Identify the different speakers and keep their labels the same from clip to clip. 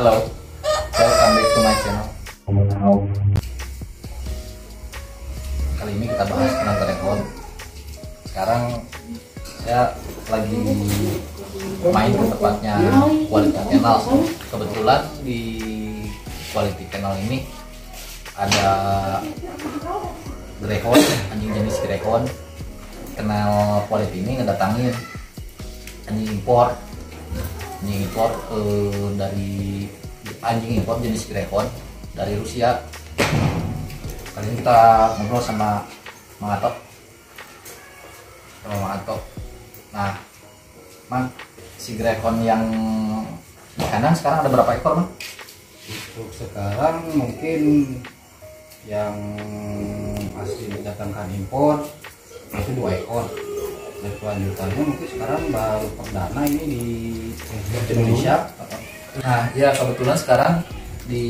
Speaker 1: Hello, welcome back to my channel. Oh. Kali ini kita bahas tentang rekod. Sekarang saya lagi main ke tempatnya Quality Channel. Kebetulan di Quality Channel ini ada greyhound, anjing jenis greyhound. Kenal Quality ini ngedatangin anjing import impor eh, dari anjing impor jenis Greyhound dari Rusia kali ini kita ngobrol sama Mang Atok sama Mang Atok nah Mang si Greyhound yang di kanan sekarang ada berapa ekor Mang?
Speaker 2: Untuk sekarang mungkin yang asli didatangkan impor itu dua ekor. Dan kelanjutannya mungkin sekarang baru perdana ini di Indonesia.
Speaker 1: Nah, ya kebetulan sekarang di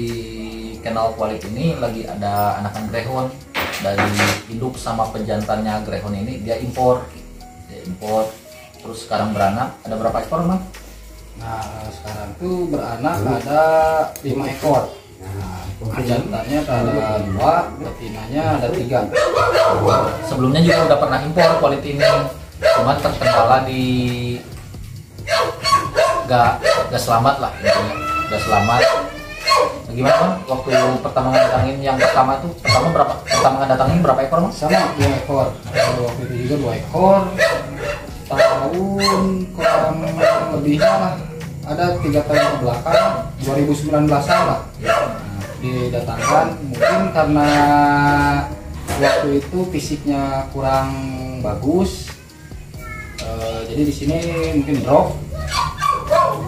Speaker 1: Kenal Quality ini lagi ada anakan Greyhound dari induk sama pejantannya Greyhound ini dia impor, dia impor. Terus sekarang beranak ada berapa ekor mang?
Speaker 2: Nah sekarang tuh beranak ada lima ekor. Nah, jantannya ada dua, betinanya ada tiga.
Speaker 1: Sebelumnya juga udah pernah impor Quality ini, cuman terkendala di gak gak selamat lah intinya, gak selamat. Nah, gimana bang? Waktu pertama ngedatangin yang pertama tuh pertama berapa? Pertama ngedatangin berapa ekor mang?
Speaker 2: Sama dua ekor. Kalau waktu itu juga dua ekor. Tahun kurang lebihnya lah ada tiga tahun ke belakang 2019 lah Nah, didatangkan mungkin karena waktu itu fisiknya kurang bagus Eh, jadi di sini mungkin drop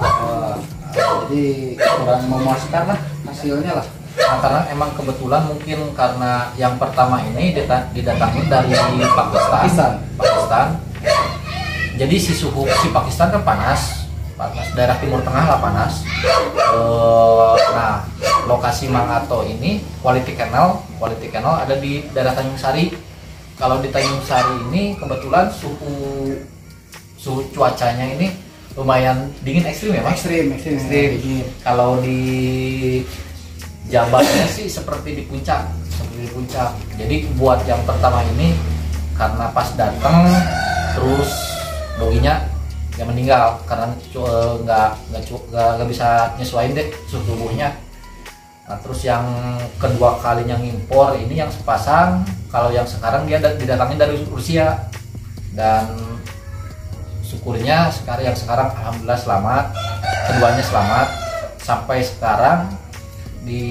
Speaker 2: Eh, jadi kurang memuaskan lah hasilnya lah
Speaker 1: Nah, karena emang kebetulan mungkin karena yang pertama ini didatangin dari Pakistan.
Speaker 2: Pakistan.
Speaker 1: Pakistan. Jadi si suhu si Pakistan kan panas, panas daerah Timur Tengah lah panas. Eh, nah, lokasi Mangato ini Quality Canal, Quality Canal ada di daerah Tanjung Sari. Kalau di Tanjung Sari ini kebetulan suhu suhu cuacanya ini lumayan dingin ekstrim ya, Mas?
Speaker 2: ekstrim ekstrim,
Speaker 1: Ekstrim. Kalau di Jabarnya sih seperti di puncak, seperti di puncak. Jadi buat yang pertama ini karena pas datang terus doginya yang meninggal karena eh, nggak nggak nggak bisa nyesuaiin deh suhu tubuhnya. Nah, terus yang kedua kalinya ngimpor ini yang sepasang, kalau yang sekarang dia da- didatangin dari Rusia dan syukurnya sekarang yang sekarang alhamdulillah selamat, keduanya selamat. Sampai sekarang di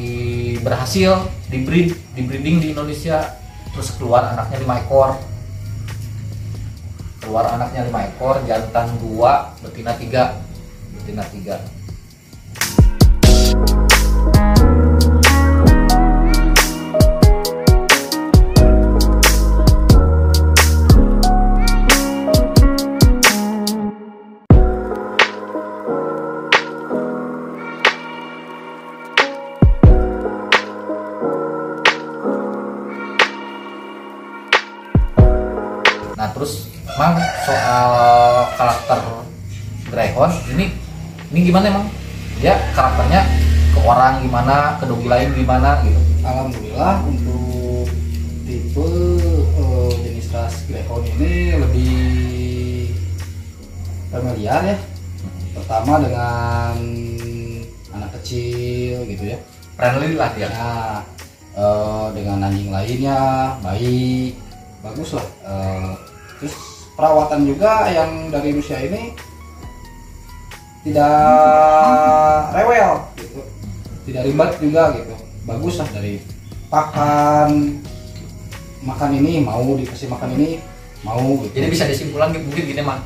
Speaker 1: berhasil di breed di breeding di Indonesia. Terus keluar anaknya lima ekor. Keluar anaknya lima ekor jantan dua betina tiga. Betina tiga ini gimana emang? Dia karakternya ke orang gimana, ke dogi lain gimana gitu.
Speaker 2: Alhamdulillah untuk tipe eh, jenis ras Greyhound ini lebih familiar ya. Pertama dengan anak kecil gitu ya.
Speaker 1: Friendly lah dia.
Speaker 2: Nah, eh, dengan anjing lainnya baik, bagus lah. Eh, terus perawatan juga yang dari Rusia ini tidak rewel gitu, tidak ribet juga gitu. Bagus lah dari pakan makan ini mau dikasih makan ini mau gitu.
Speaker 1: Jadi bisa disimpulkan gitu, mungkin gini mah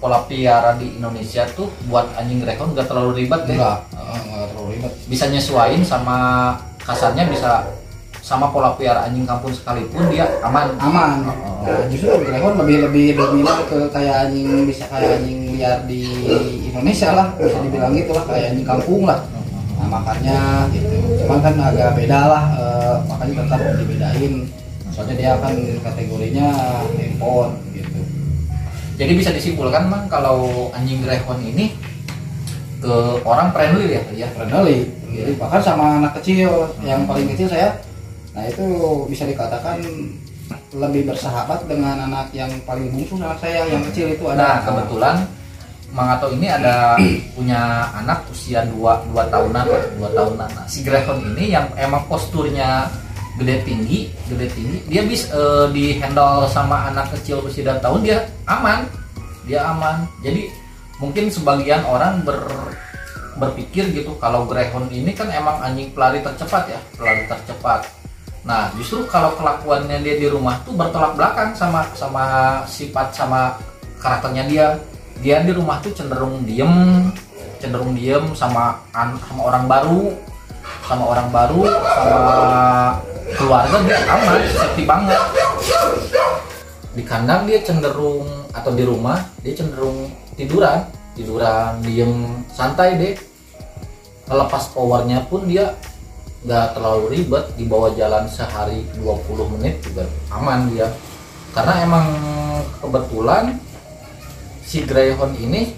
Speaker 1: pola piara di Indonesia tuh buat anjing Greyhound gak terlalu ribet deh.
Speaker 2: enggak, enggak terlalu ribet.
Speaker 1: Bisa nyesuain sama kasarnya bisa sama pola piara anjing kampung sekalipun dia aman.
Speaker 2: aman.
Speaker 1: Oh.
Speaker 2: Nah, justru Greyhound lebih lebih dominan ke kayak anjing bisa kayak anjing liar di Indonesia lah bisa dibilang gitu lah kayak anjing kampung lah. Nah makanya gitu. Cuman kan agak beda lah eh, makanya tetap dibedain. Soalnya dia kan kategorinya handphone gitu.
Speaker 1: Jadi bisa disimpulkan mang kalau anjing Greyhound ini ke orang friendly ya ya.
Speaker 2: Friendly. Jadi bahkan sama anak kecil yang paling kecil saya, nah itu bisa dikatakan lebih bersahabat dengan anak yang paling bungsu anak saya yang kecil itu ada.
Speaker 1: Nah kebetulan Mangato ini ada punya anak usia 2 dua tahunan lah, dua tahunan. Nah, si Greyhound ini yang emang posturnya gede tinggi, gede tinggi, dia bisa eh, di handle sama anak kecil usia 2 tahun dia aman, dia aman. Jadi mungkin sebagian orang ber berpikir gitu kalau Greyhound ini kan emang anjing pelari tercepat ya, pelari tercepat. Nah, justru kalau kelakuannya dia di rumah tuh bertolak belakang sama sama sifat sama karakternya dia. Dia di rumah tuh cenderung diem, cenderung diem sama sama orang baru, sama orang baru, sama keluarga dia aman, safety banget. Di kandang dia cenderung atau di rumah dia cenderung tiduran, tiduran, diem, santai deh. Ngelepas powernya pun dia nggak terlalu ribet dibawa jalan sehari 20 menit juga aman dia. Karena emang kebetulan si Greyhound ini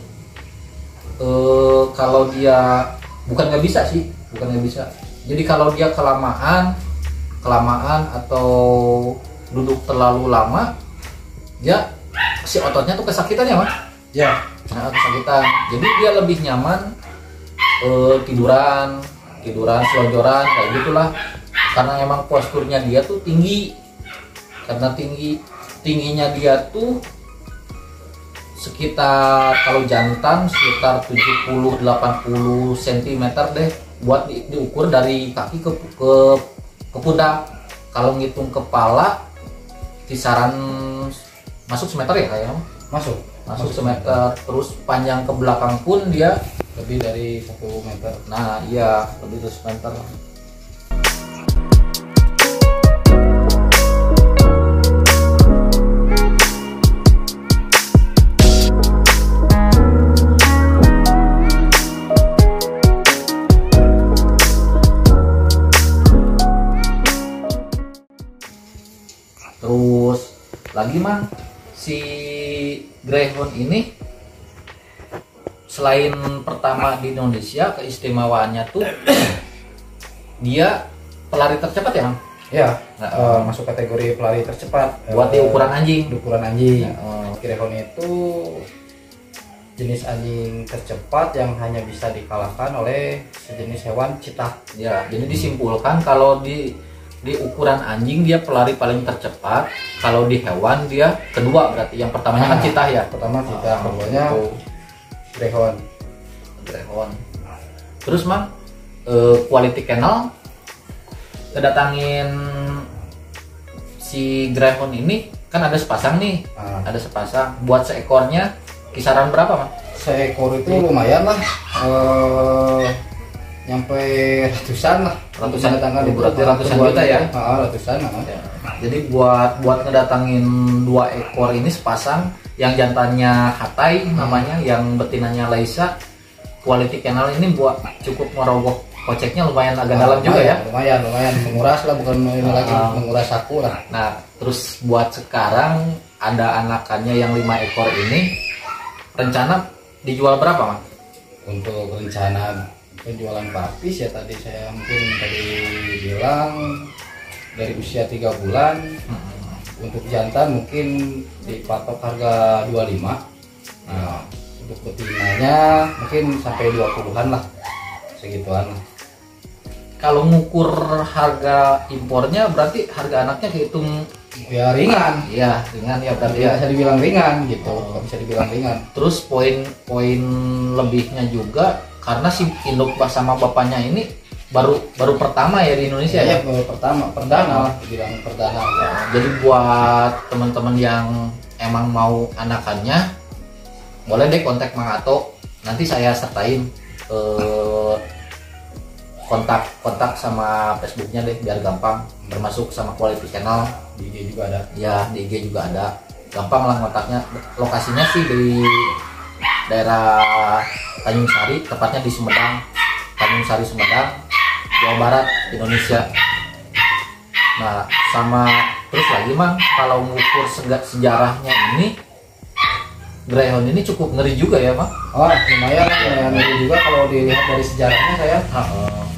Speaker 1: eh, kalau dia bukan nggak bisa sih bukan nggak bisa. Jadi kalau dia kelamaan kelamaan atau duduk terlalu lama dia si ototnya tuh kesakitan ya mah
Speaker 2: ya.
Speaker 1: Nah, kesakitan. Jadi dia lebih nyaman eh, tiduran tiduran selonjoran kayak gitulah. Karena emang posturnya dia tuh tinggi. Karena tinggi tingginya dia tuh sekitar kalau jantan sekitar 70-80 cm deh buat di- diukur dari kaki ke ke, ke pundak. Kalau ngitung kepala kisaran masuk semeter ya kayaknya
Speaker 2: masuk
Speaker 1: masuk semeter terus panjang ke belakang pun dia
Speaker 2: lebih dari satu meter.
Speaker 1: Nah iya lebih dari semeter terus lagi mang. Si Greyhound ini selain pertama di Indonesia keistimewaannya tuh dia pelari tercepat ya
Speaker 2: ya
Speaker 1: Nah,
Speaker 2: eh, masuk kategori pelari tercepat.
Speaker 1: Buat di
Speaker 2: Eh,
Speaker 1: ukuran anjing.
Speaker 2: di ukuran anjing.
Speaker 1: Oh,
Speaker 2: Greyhound itu jenis anjing tercepat yang hanya bisa dikalahkan oleh sejenis hewan citah
Speaker 1: ya jadi disimpulkan kalau di di ukuran anjing dia pelari paling tercepat. Kalau di hewan dia kedua berarti. Yang pertamanya kan
Speaker 2: Ah,
Speaker 1: citah ya?
Speaker 2: pertama citah.
Speaker 1: Ah,
Speaker 2: keduanya
Speaker 1: gitu.
Speaker 2: Greyhound
Speaker 1: Greyhound. Terus mang eh, Quality Kennel. Kedatangin si Greyhound ini kan ada sepasang nih,
Speaker 2: Ah,
Speaker 1: ada sepasang. Buat seekornya kisaran berapa mang?
Speaker 2: seekor itu lumayan lah. Eh nyampe ratusan lah
Speaker 1: Ratusan,
Speaker 2: tanggal
Speaker 1: berarti ratusan juta ya?
Speaker 2: ratusan ah.
Speaker 1: Ya. Jadi buat buat ngedatangin dua ekor ini sepasang yang jantannya Hatai namanya, yang betinanya Laisa. Quality Kennel ini buat cukup merogoh koceknya lumayan agak dalam juga ya.
Speaker 2: lumayan lumayan menguras lah bukan ini
Speaker 1: Ah.
Speaker 2: lagi menguras saku lah
Speaker 1: Nah, terus buat sekarang ada anakannya yang lima ekor ini rencana dijual berapa, Mang?
Speaker 2: untuk rencana penjualan papis ya tadi saya mungkin tadi bilang dari usia tiga bulan untuk jantan mungkin dipatok harga 25 nah untuk betinanya mungkin sampai 20-an lah segituan. Lah
Speaker 1: Kalau ngukur harga impornya berarti harga anaknya kehitung
Speaker 2: ya ringan.
Speaker 1: Ya ringan ya berarti
Speaker 2: tidak
Speaker 1: ya.
Speaker 2: bisa dibilang ringan gitu nggak bisa dibilang ringan.
Speaker 1: Terus poin-poin lebihnya juga karena si induk pas sama bapaknya ini baru baru pertama ya di Indonesia ya.
Speaker 2: ya, baru pertama perdana lah dibilang perdana.
Speaker 1: Jadi buat teman-teman yang emang mau anakannya boleh deh kontak Mang Ato. Nanti saya sertain eh, kontak kontak sama Facebooknya deh biar gampang. Termasuk sama quality channel.
Speaker 2: Di IG juga ada.
Speaker 1: Ya di IG juga ada. Gampang lah kontaknya. Lokasinya sih di daerah Tanjung Sari tepatnya di Sumedang Tanjung Sari Sumedang Jawa Barat Indonesia. Nah sama terus lagi mang kalau ngukur sega- sejarahnya ini Greyhound ini cukup ngeri juga ya mang?
Speaker 2: Oh lumayan lumayan ngeri juga kalau dilihat dari sejarahnya saya.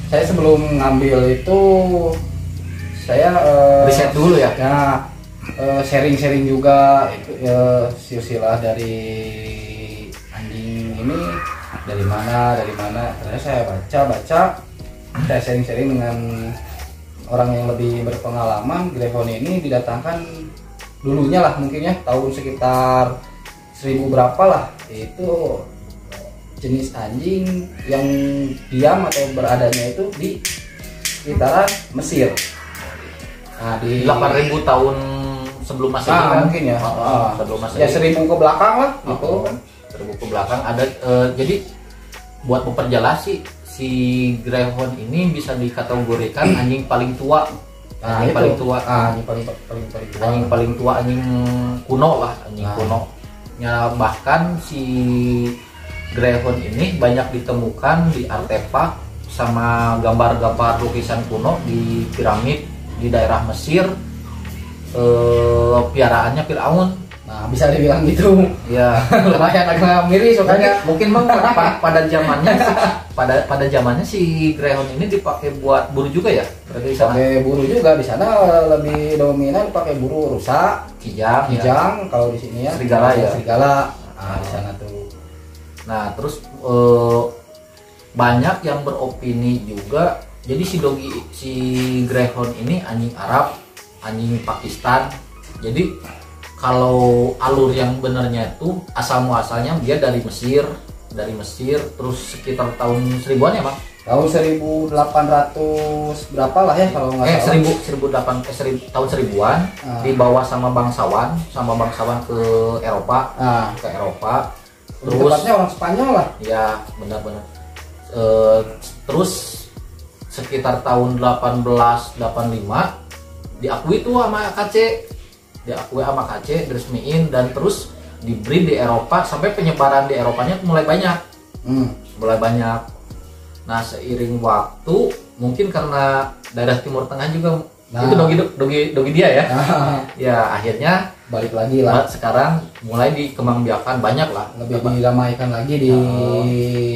Speaker 2: Saya sebelum ngambil itu saya eh,
Speaker 1: riset dulu ya?
Speaker 2: ya eh, sharing-sharing juga itu ya silsilah dari anjing dari mana dari mana ternyata saya baca baca saya sharing-sharing dengan orang yang lebih berpengalaman Greyhound ini didatangkan dulunya lah mungkin ya tahun sekitar seribu berapa lah itu jenis anjing yang diam atau beradanya itu di sekitaran Mesir nah di
Speaker 1: 8000 tahun sebelum masehi
Speaker 2: Ah,
Speaker 1: kan?
Speaker 2: mungkin ya.
Speaker 1: Oh, sebelum masehi.
Speaker 2: ya seribu ke belakang lah gitu
Speaker 1: Oh, ke belakang ada eh, jadi buat memperjelas sih si Greyhound ini bisa dikategorikan anjing paling tua.
Speaker 2: Nah,
Speaker 1: anjing paling tua.
Speaker 2: Ah anjing paling paling paling tua.
Speaker 1: Anjing paling tua anjing kuno lah anjing
Speaker 2: Nah.
Speaker 1: kuno. Ya bahkan si Greyhound ini banyak ditemukan di artefak sama gambar-gambar lukisan kuno di piramid di daerah Mesir. Eh, piaraannya Fir'aun
Speaker 2: nah bisa dibilang gitu
Speaker 1: ya
Speaker 2: lumayan agak miris
Speaker 1: mungkin,
Speaker 2: makanya
Speaker 1: mungkin bang pada, pada- zamannya pada pada zamannya si Greyhound ini dipakai buat buru juga ya berarti di sana
Speaker 2: pakai buru juga di sana lebih dominan pakai buru rusak
Speaker 1: kijang ya.
Speaker 2: kijang kalau di sini ya
Speaker 1: Serigala ya?
Speaker 2: serigala nah di sana tuh
Speaker 1: Nah, terus eh, banyak yang beropini juga. Jadi si dogi si Greyhound ini anjing Arab, anjing Pakistan. Jadi kalau alur yang benarnya itu asal muasalnya dia dari Mesir, dari Mesir terus sekitar tahun seribuan ya, Bang?
Speaker 2: tahun 1800 berapa lah ya kalau nggak
Speaker 1: Eh,
Speaker 2: salah
Speaker 1: seribu, seribu delapan, eh, seribu, tahun seribuan
Speaker 2: Ah.
Speaker 1: dibawa sama bangsawan, sama bangsawan ke Eropa,
Speaker 2: nah
Speaker 1: ke Eropa. Terus
Speaker 2: tepatnya orang Spanyol lah
Speaker 1: Ya benar-benar. Eh, terus sekitar tahun 1885 diakui tuh sama KC, diakui sama KC, diresmiin dan terus diberi di Eropa sampai penyebaran di Eropanya mulai banyak,
Speaker 2: hmm.
Speaker 1: mulai banyak. Nah seiring waktu mungkin karena daerah Timur Tengah juga
Speaker 2: Nah.
Speaker 1: itu dogi dogi dogi dia ya,
Speaker 2: Nah,
Speaker 1: ya akhirnya
Speaker 2: balik lagi lah
Speaker 1: sekarang mulai dikembangbiakan banyak lah.
Speaker 2: lebih diramaikan lagi di
Speaker 1: Oh,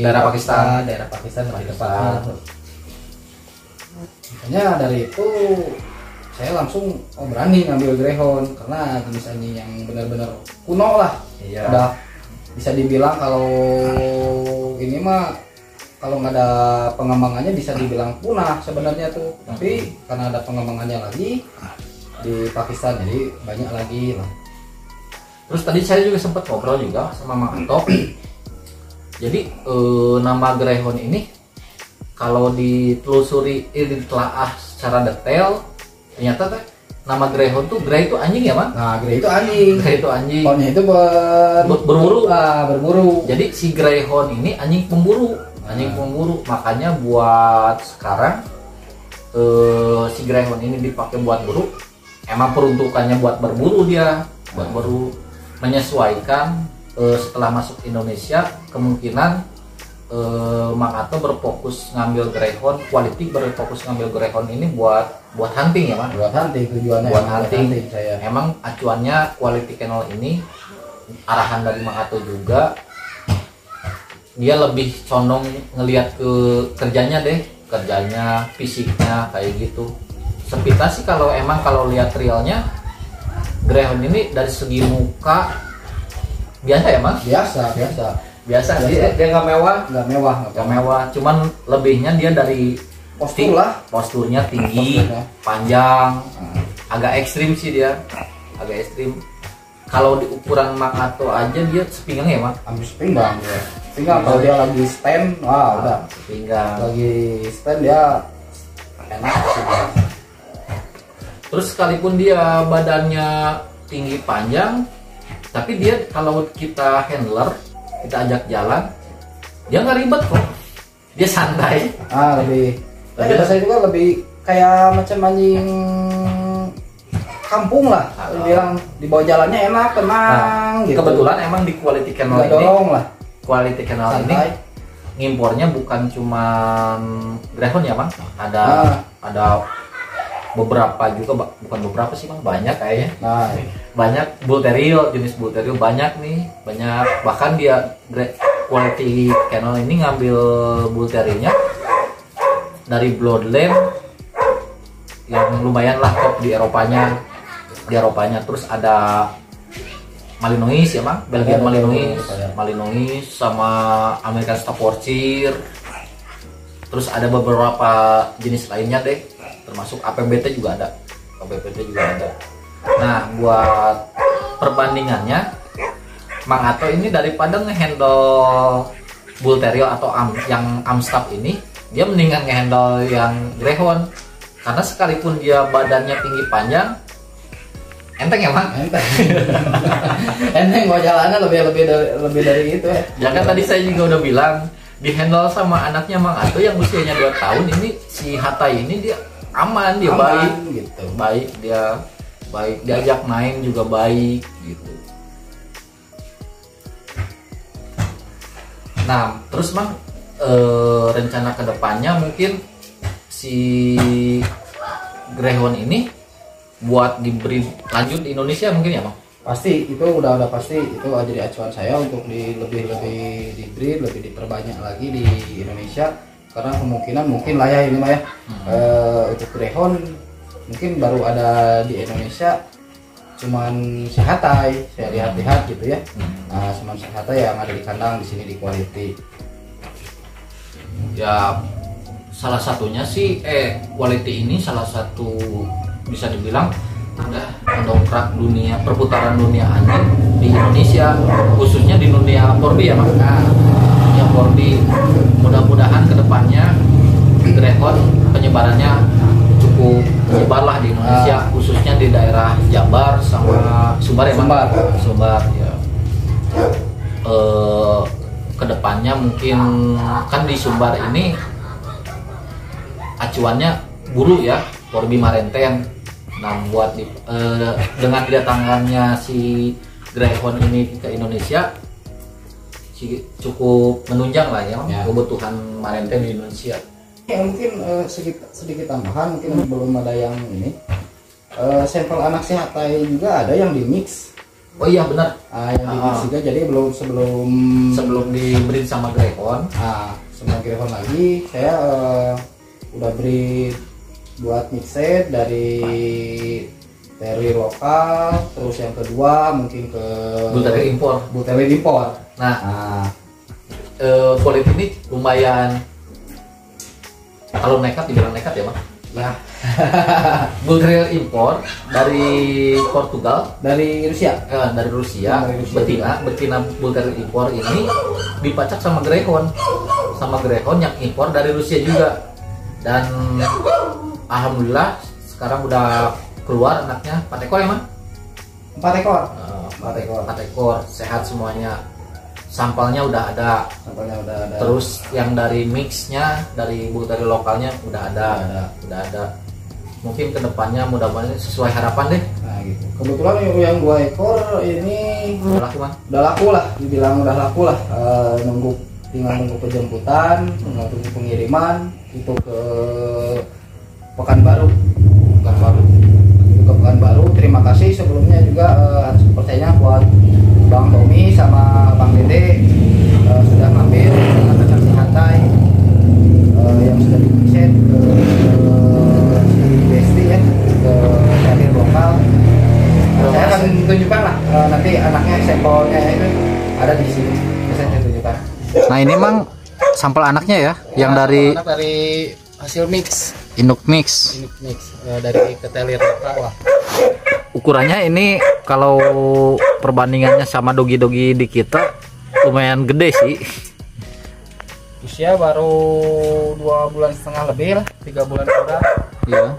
Speaker 1: daerah Pakistan.
Speaker 2: daerah Pakistan lebih
Speaker 1: Pakistan.
Speaker 2: tepatnya makanya dari itu saya langsung oh berani ngambil Greyhound karena jenis anjing yang benar-benar kuno lah
Speaker 1: Iya.
Speaker 2: udah bisa dibilang kalau ini mah kalau nggak ada pengembangannya bisa dibilang punah sebenarnya tuh tapi karena ada pengembangannya lagi di Pakistan jadi banyak lagi lah
Speaker 1: Terus tadi saya juga sempat ngobrol juga sama Mang Anto. Jadi eh, nama Greyhound ini kalau ditelusuri, eh, ditelaah secara detail, ternyata teh nama Greyhound tuh Grey itu anjing ya, Mang?
Speaker 2: nah Grey itu anjing
Speaker 1: Grey itu anjing.
Speaker 2: Pohonnya itu ber...
Speaker 1: Ber- berburu.
Speaker 2: Ah, berburu.
Speaker 1: Jadi si Greyhound ini anjing pemburu, anjing
Speaker 2: Hmm.
Speaker 1: pemburu. Makanya buat sekarang eh, si Greyhound ini dipakai buat buru. Emang peruntukannya buat berburu dia, buat
Speaker 2: Hmm.
Speaker 1: baru menyesuaikan eh, setelah masuk Indonesia kemungkinan eh, Mang Ato berfokus ngambil Greyhound, quality berfokus ngambil Greyhound ini buat buat hunting ya, Mang.
Speaker 2: Buat hunting tujuannya.
Speaker 1: Buat
Speaker 2: emang
Speaker 1: hunting.
Speaker 2: saya.
Speaker 1: Emang acuannya quality kennel ini arahan dari Mang Ato juga dia lebih condong ngelihat ke kerjanya deh kerjanya fisiknya kayak gitu sepita sih kalau emang kalau lihat realnya Greyhound ini dari segi muka biasa ya mas
Speaker 2: Biasa, biasa.
Speaker 1: Biasa dia dia nggak mewah.
Speaker 2: Nggak mewah, nggak
Speaker 1: mewah cuman lebihnya dia dari
Speaker 2: Postur lah.
Speaker 1: posturnya tinggi
Speaker 2: Posturnya.
Speaker 1: panjang.
Speaker 2: Nah,
Speaker 1: agak ekstrim sih dia. Agak ekstrim. Kalau di ukuran Makato aja dia sepinggang ya mak
Speaker 2: hampir sepinggang. Dia. Sepinggang. Kalau dia lagi stand, wah udah.
Speaker 1: sepinggang.
Speaker 2: Lagi stand dia enak sih.
Speaker 1: terus sekalipun dia badannya tinggi panjang tapi dia kalau kita handler kita ajak jalan dia nggak ribet kok dia santai
Speaker 2: Ah, lebih.
Speaker 1: Lebih-
Speaker 2: saya juga lebih kayak macam anjing kampung lah.
Speaker 1: Ah.
Speaker 2: Bilang di bawah jalannya enak, tenang
Speaker 1: nah,
Speaker 2: gitu.
Speaker 1: kebetulan emang di quality
Speaker 2: Nggak
Speaker 1: ini
Speaker 2: dorong lah.
Speaker 1: quality ini
Speaker 2: Santai.
Speaker 1: ngimpornya bukan cuma Greyhound ya bang ada
Speaker 2: Ah.
Speaker 1: ada beberapa juga bukan beberapa sih bang. Banyak kayaknya.
Speaker 2: Nah,
Speaker 1: banyak bull terrier jenis bull terrier banyak nih. Banyak. Bahkan dia quality kennel ini ngambil bull terriernya dari bloodline yang lumayan lah top di Eropanya. Di Eropanya. Terus ada Malinois ya bang? Belgian Malinois. Malinois sama American Staffordshire terus ada beberapa jenis lainnya deh termasuk APBT juga ada. APBT juga ada. Nah buat perbandingannya Mang Ato ini daripada ngehandle Bull Terrier atau am, yang Amstaff ini dia mendingan ngehandle yang Greyhound. Karena sekalipun dia badannya tinggi panjang enteng ya Mang?
Speaker 2: Enteng. Enteng mau jalannya lebih lebih dari lebih dari itu ya.
Speaker 1: Ya kan tadi saya juga udah bilang di handle sama anaknya Mang Ato yang usianya 2 tahun ini si Hatai ini dia aman dia
Speaker 2: Aman,
Speaker 1: baik.
Speaker 2: gitu.
Speaker 1: Baik dia baik. Diajak main juga baik gitu. Nah terus Mang eh, rencana ke depannya mungkin si Greyhound ini buat diberi lanjut di Indonesia mungkin ya Mang?
Speaker 2: pasti itu udah udah pasti. Itu jadi acuan saya untuk di lebih lebih di breed lebih diperbanyak lagi di Indonesia karena kemungkinan mungkin lah ya ini mah ya. Eh, untuk Greyhound mungkin baru ada di Indonesia cuman si Hatai saya lihat-lihat gitu ya. Nah, cuman si Hatai yang ada di kandang di sini di quality.
Speaker 1: Ya salah satunya sih eh quality ini salah satu bisa dibilang udah mendongkrak dunia perputaran dunia anjing di Indonesia khususnya di dunia Porbi ya mas nah Porbi mudah-mudahan ke depannya Greyhound penyebarannya cukup menyebar lah di Indonesia khususnya di daerah Jabar sama Sumbar ya?
Speaker 2: Sumbar.
Speaker 1: Sumbar ya eh ke depannya mungkin kan di Sumbar ini acuannya buru ya Porbi Marenten nah buat di- eh, dengan kedatangannya si Greyhound ini ke Indonesia si- cukup menunjang lah ya,
Speaker 2: Ya.
Speaker 1: kebutuhan Marenten di Indonesia.
Speaker 2: Ya mungkin eh, sedikit sedikit tambahan mungkin belum ada yang ini. Eh, sampel anak si Hatai juga ada yang di mix.
Speaker 1: Oh iya benar.
Speaker 2: Ah, yang di mix
Speaker 1: Ah.
Speaker 2: juga jadi belum sebelum
Speaker 1: sebelum diberi sama Greyhound.
Speaker 2: Ah sebelum Greyhound lagi. Saya eh, udah beri buat mixed dari dari lokal terus yang kedua mungkin ke
Speaker 1: Terrier impor.
Speaker 2: Terrier impor
Speaker 1: nah
Speaker 2: nah
Speaker 1: eh, quality ini lumayan kalau nekat dibilang nekat ya bang?
Speaker 2: Ya.
Speaker 1: Bull Terrier impor dari Portugal.
Speaker 2: Dari Rusia.
Speaker 1: Eh, dari Rusia,
Speaker 2: Dari Rusia.
Speaker 1: Betina betina Bull Terrier impor ini dipacak sama Greyhound. Sama Greyhound yang impor dari Rusia juga. Dan alhamdulillah sekarang udah keluar anaknya. Empat ekor ya man
Speaker 2: empat ekor.
Speaker 1: Eh,
Speaker 2: Empat ekor.
Speaker 1: empat ekor. Sehat semuanya sampelnya udah ada
Speaker 2: sampelnya udah ada
Speaker 1: terus yang dari mixnya dari Bull Terrier lokalnya udah ada
Speaker 2: Udah ada.
Speaker 1: udah ada mungkin ke depannya mudah-mudahan sesuai harapan deh
Speaker 2: Nah gitu. Kebetulan yang, dua ekor ini
Speaker 1: udah laku man
Speaker 2: udah laku lah, dibilang udah laku lah. Eh, nunggu tinggal nunggu penjemputan, tinggal tunggu pengiriman itu ke Pekanbaru. Pekanbaru. Itu ke Pekanbaru. Terima kasih sebelumnya juga eh, atas kepercayaan buat Bang Tommy sama Bang Dede eh, sudah mampir dengan anak si Hatai eh, yang sudah dipeset ke si Besti ya ke karir lokal. Saya akan tunjukkan lah eh, nanti anaknya sampelnya itu ada di sini. Bisa saya tunjukkan.
Speaker 3: Nah ini mang sampel anaknya ya, yang dari
Speaker 2: anak dari hasil mix.
Speaker 3: Induk mix.
Speaker 2: ini mix eh, dari ketelir lokal lah
Speaker 3: Ukurannya ini kalau perbandingannya sama dogi-dogi di kita lumayan gede sih.
Speaker 2: usia baru dua bulan setengah lebih lah tiga bulan kurang
Speaker 3: Iya.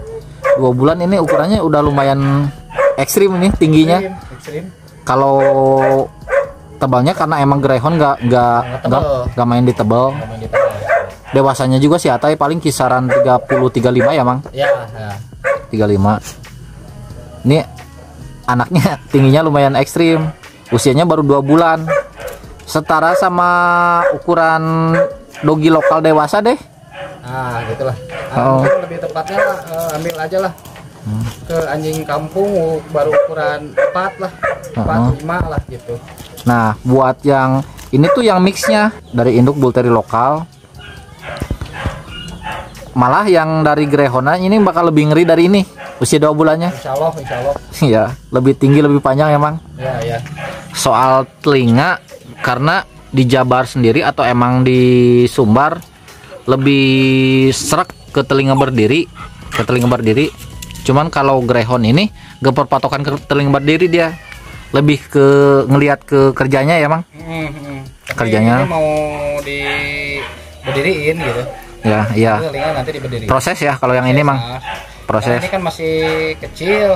Speaker 3: Dua bulan ini ukurannya udah lumayan ekstrim nih tingginya.
Speaker 2: ekstrim.
Speaker 3: Kalau tebalnya karena emang greyhound nggak nggak
Speaker 2: Nggak
Speaker 3: main di tebal.
Speaker 2: Tengah.
Speaker 3: Dewasanya juga si Atai paling kisaran 30 35 ya, Mang.
Speaker 2: ya ya
Speaker 3: 35 ini anaknya tingginya lumayan ekstrim. Usianya baru dua bulan. Setara sama ukuran dogi lokal dewasa deh.
Speaker 2: Nah gitulah.
Speaker 3: Oh.
Speaker 2: nah, mungkin lebih tepatnya eh, ambil aja lah. Ke anjing kampung baru ukuran 4 lah. 4
Speaker 3: Oh.
Speaker 2: 5 lah gitu.
Speaker 3: Nah buat yang ini tuh yang mixnya. Dari induk bull terrier lokal malah yang dari Grehona ini bakal lebih ngeri dari ini usia dua bulannya
Speaker 2: Insya Allah, Insya Allah.
Speaker 3: ya lebih tinggi lebih panjang emang
Speaker 2: Ya, ya.
Speaker 3: soal telinga karena di Jabar sendiri atau emang di Sumbar lebih serak ke telinga berdiri ke telinga berdiri cuman kalau Greyhound ini gak berpatokan ke telinga berdiri dia lebih ke ngelihat ke kerjanya ya mang
Speaker 2: Hmm, hmm. Tapi
Speaker 3: Kerjanya?
Speaker 2: ini mau di berdiriin gitu.
Speaker 3: Ya iya.
Speaker 2: telinga nanti diberdiriin.
Speaker 3: proses ya kalau yang ini mang
Speaker 2: Nah,
Speaker 3: proses.
Speaker 2: Ini kan masih kecil,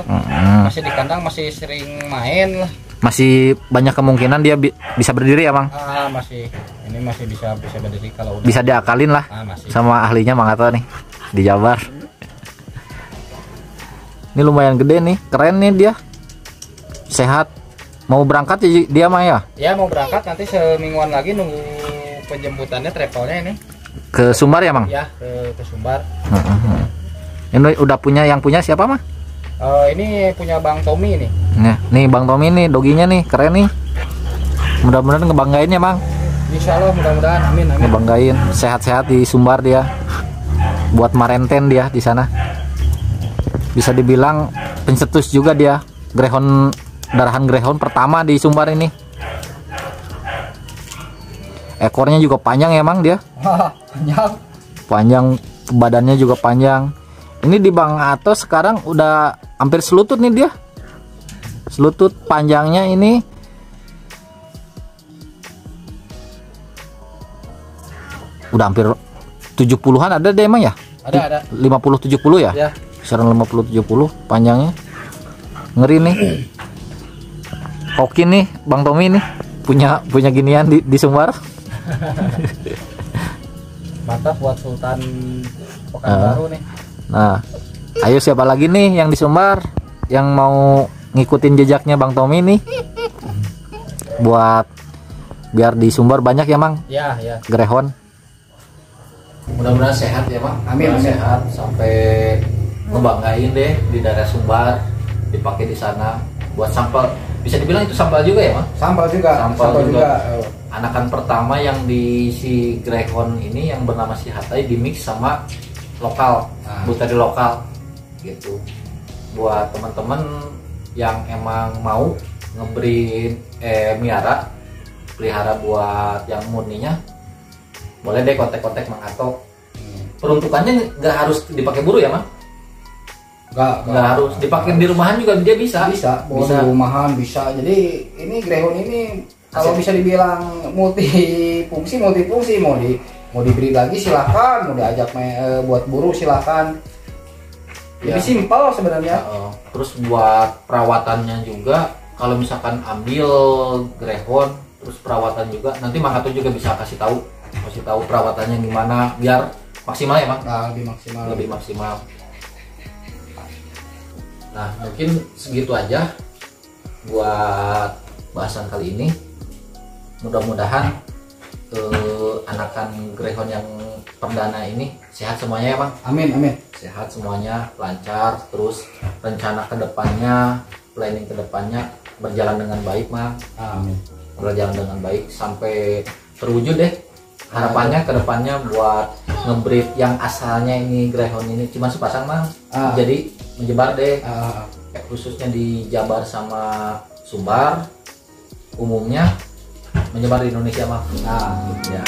Speaker 2: masih di kandang masih sering main lah.
Speaker 3: masih banyak kemungkinan dia bi- bisa berdiri ya mang?
Speaker 2: Ah, masih. Ini masih bisa bisa berdiri kalau udah.
Speaker 3: bisa diakalin lah
Speaker 2: Ah, masih.
Speaker 3: sama ahlinya mang Ato nih di Jabar. Ini lumayan gede nih keren nih dia. Sehat. Mau berangkat ya dia mah ya?
Speaker 2: Ya mau berangkat nanti semingguan lagi nunggu penjemputannya travelnya ini.
Speaker 3: Ke Sumbar ya mang?
Speaker 2: Ya ke, ke Sumbar.
Speaker 3: ini udah punya yang punya siapa mah
Speaker 2: Eh, ini punya Bang Tommy ini.
Speaker 3: Nah, nih Bang Tommy nih doginya nih keren nih. Mudah-mudahan ngebanggain ya mang.
Speaker 2: Insya Allah mudah-mudahan. Amin amin.
Speaker 3: ngebanggain. Sehat-sehat di Sumbar dia. Buat marenten dia di sana. Bisa dibilang pencetus juga dia. Greyhound darahan Greyhound pertama di Sumbar ini ekornya juga panjang ya mang dia?
Speaker 2: Banyak.
Speaker 3: panjang. Badannya juga panjang. Ini di Bang Ato sekarang udah hampir selutut nih dia. Selutut panjangnya ini. Udah hampir 70-an ada deh emang ya?
Speaker 2: Ada ada.
Speaker 3: 50 70 ya?
Speaker 2: Ya.
Speaker 3: kisaran 50 70 panjangnya. Ngeri nih. Oke nih Bang Tommy nih. Punya punya ginian di, di Sumbar
Speaker 2: Mantap buat Sultan. Pekanbaru nih.
Speaker 3: Nah, ayo siapa lagi nih yang di Sumbar yang mau ngikutin jejaknya Bang Tommy nih? Buat biar di Sumbar banyak ya, Mang,
Speaker 2: Ya ya.
Speaker 3: Grehon.
Speaker 1: mudah-mudahan sehat ya bang
Speaker 2: Amin,
Speaker 1: sehat sampai ngebanggain deh di daerah Sumbar dipakai di sana buat sampel bisa dibilang itu sampel juga ya bang
Speaker 2: Sampel juga.
Speaker 1: Sampel juga.
Speaker 2: Oh.
Speaker 1: Anakan pertama yang di si Greyhound ini yang bernama si Hatai di mix sama lokal
Speaker 2: Ah.
Speaker 1: buteri lokal gitu. Buat teman-teman yang emang mau ngeberi eh miara pelihara buat yang murninya boleh deh kontak-kontak Mang Ato. Peruntukannya nggak harus dipakai buru ya Mang?
Speaker 2: Enggak,
Speaker 1: nggak. Harus dipakai di rumahan juga dia bisa.
Speaker 2: Bisa
Speaker 1: bisa
Speaker 2: di rumahan bisa. Jadi ini Greyhound ini kalau bisa dibilang multifungsi multifungsi mau di mau diberi lagi silakan mau diajak me- eh, buat buru silakan.
Speaker 1: Ya.
Speaker 2: lebih simpel sebenarnya.
Speaker 1: Uh, terus buat perawatannya juga kalau misalkan ambil greyhound terus perawatan juga nanti Mang Ato juga bisa kasih tahu kasih tahu perawatannya gimana biar maksimal ya Mang?
Speaker 2: Nah, lebih maksimal.
Speaker 1: Lebih maksimal. Nah mungkin segitu aja buat bahasan kali ini mudah-mudahan eh, anakan greyhound yang perdana ini sehat semuanya ya Mang
Speaker 2: amin amin.
Speaker 1: Sehat semuanya lancar terus rencana ke depannya planning ke depannya berjalan dengan baik mah
Speaker 2: amin.
Speaker 1: Berjalan dengan baik sampai terwujud deh harapannya ke depannya buat ngebreed yang asalnya ini greyhound ini. Cuma sepasang mah
Speaker 2: Ah.
Speaker 1: jadi menyebar deh.
Speaker 2: Ah,
Speaker 1: kayak khususnya di Jabar sama Sumbar umumnya menyebar di Indonesia maaf.
Speaker 2: Nah, gitu.
Speaker 1: ya.